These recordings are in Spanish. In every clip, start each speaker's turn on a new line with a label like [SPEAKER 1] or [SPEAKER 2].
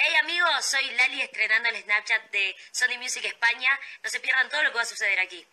[SPEAKER 1] Hey amigos, soy Lali estrenando el Snapchat de Sony Music España. No se pierdan todo lo que va a suceder aquí.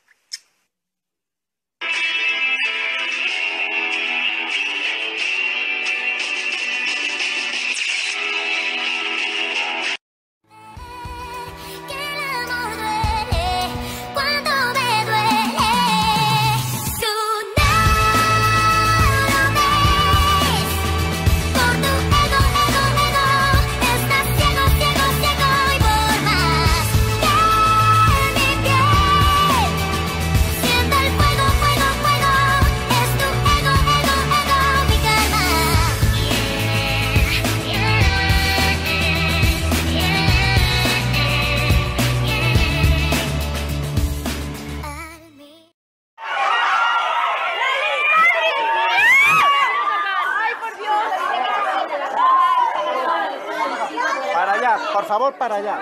[SPEAKER 2] Allá, por favor, para allá.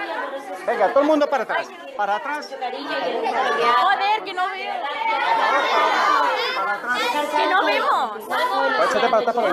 [SPEAKER 2] Venga, todo el mundo para atrás. Para atrás.
[SPEAKER 3] Joder, que no veo.
[SPEAKER 2] Para atrás.
[SPEAKER 3] Que no vemos.
[SPEAKER 2] Échate para atrás para